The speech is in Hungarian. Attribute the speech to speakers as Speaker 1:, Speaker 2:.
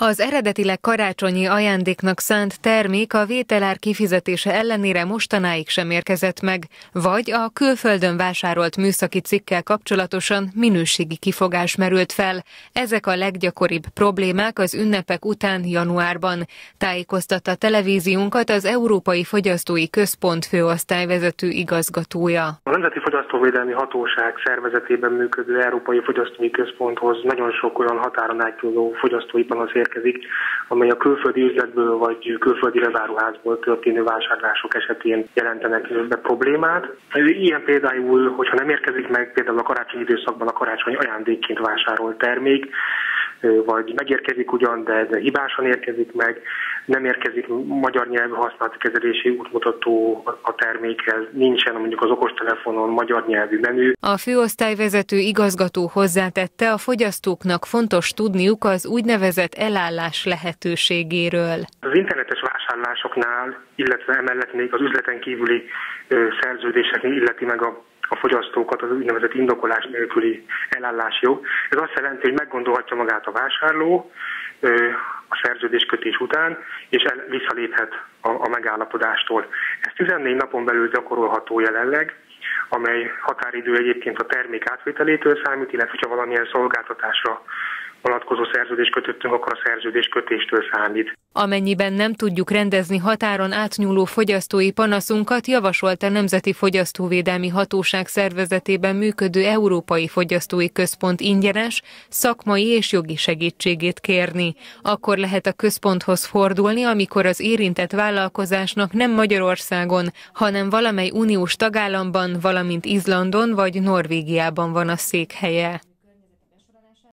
Speaker 1: Az eredetileg karácsonyi ajándéknak szánt termék a vételár kifizetése ellenére mostanáig sem érkezett meg, vagy a külföldön vásárolt műszaki cikkel kapcsolatosan minőségi kifogás merült fel. Ezek a leggyakoribb problémák az ünnepek után januárban. Tájékoztatta televíziónkat az Európai Fogyasztói Központ főosztályvezető igazgatója.
Speaker 2: Nemzeti Fogyasztóvédelmi Hatóság szervezetében működő Európai Fogyasztói Központhoz nagyon sok olyan határon átnyúló fogyasztói panasz érkezik, amely a külföldi üzletből vagy külföldi lezáruházból történő vásárlások esetén jelentenek be problémát. Ilyen például, hogyha nem érkezik meg például a karácsonyi időszakban a karácsony ajándékként vásárolt termék, vagy megérkezik ugyan, de hibásan érkezik meg, nem érkezik magyar nyelvű használati kezelési útmutató a termékhez, nincsen mondjuk az okostelefonon magyar nyelvű menü.
Speaker 1: A főosztályvezető igazgató hozzátette, a fogyasztóknak fontos tudniuk az úgynevezett elállás lehetőségéről.
Speaker 2: Az internetes vásárlásoknál, illetve emellett még az üzleten kívüli szerződéseknél illeti meg a a fogyasztókat az úgynevezett indokolás nélküli elállásjog. Ez azt jelenti, hogy meggondolhatja magát a vásárló a szerződéskötés után, és el, visszaléphet a, a megállapodástól. Ez 14 napon belül gyakorolható jelenleg, amely határidő egyébként a termék átvételétől számít, illetve ha valamilyen szolgáltatásra vonatkozó szerződést kötöttünk, akkor a szerződés kötéstől számít.
Speaker 1: Amennyiben nem tudjuk rendezni határon átnyúló fogyasztói panaszunkat, javasolt a Nemzeti Fogyasztóvédelmi Hatóság szervezetében működő Európai Fogyasztói Központ ingyenes, szakmai és jogi segítségét kérni. Akkor lehet a központhoz fordulni, amikor az érintett vállalkozásnak nem Magyarországon, hanem valamely uniós tagállamban, valamint Izlandon vagy Norvégiában van a székhelye.